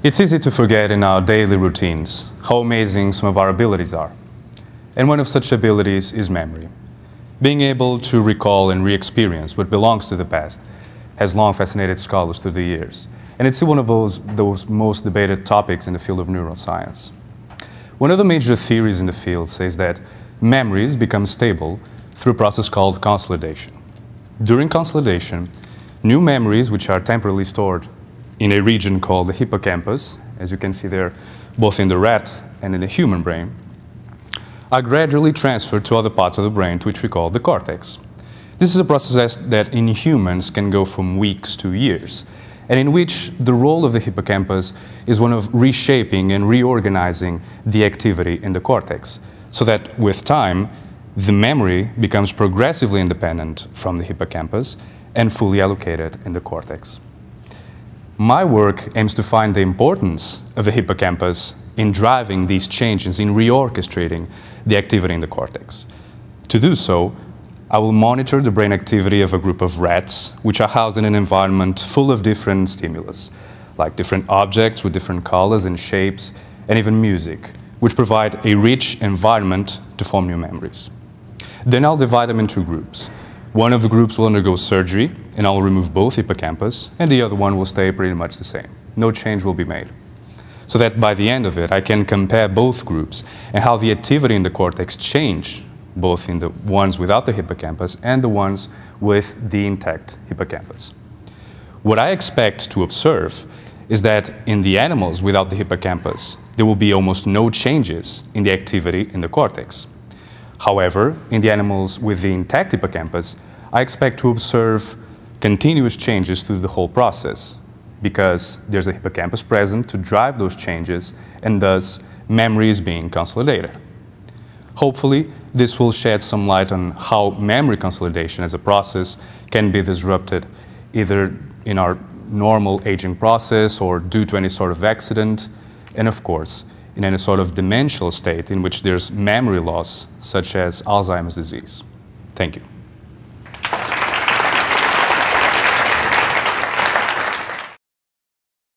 It's easy to forget in our daily routines how amazing some of our abilities are. And one of such abilities is memory. Being able to recall and re-experience what belongs to the past has long fascinated scholars through the years. And it's one of those, those most debated topics in the field of neuroscience. One of the major theories in the field says that memories become stable through a process called consolidation. During consolidation, new memories, which are temporarily stored in a region called the hippocampus, as you can see there, both in the rat and in the human brain, are gradually transferred to other parts of the brain, which we call the cortex. This is a process that in humans can go from weeks to years, and in which the role of the hippocampus is one of reshaping and reorganizing the activity in the cortex, so that with time, the memory becomes progressively independent from the hippocampus and fully allocated in the cortex. My work aims to find the importance of the hippocampus in driving these changes, in reorchestrating the activity in the cortex. To do so, I will monitor the brain activity of a group of rats, which are housed in an environment full of different stimulus, like different objects with different colors and shapes, and even music, which provide a rich environment to form new memories. Then I'll divide them into groups. One of the groups will undergo surgery, and I'll remove both hippocampus, and the other one will stay pretty much the same. No change will be made. So that by the end of it, I can compare both groups and how the activity in the cortex change, both in the ones without the hippocampus and the ones with the intact hippocampus. What I expect to observe is that in the animals without the hippocampus, there will be almost no changes in the activity in the cortex. However, in the animals with the intact hippocampus, I expect to observe continuous changes through the whole process because there's a hippocampus present to drive those changes and thus memory is being consolidated. Hopefully, this will shed some light on how memory consolidation as a process can be disrupted either in our normal aging process or due to any sort of accident, and of course, in any sort of demential state in which there's memory loss, such as Alzheimer's disease. Thank you.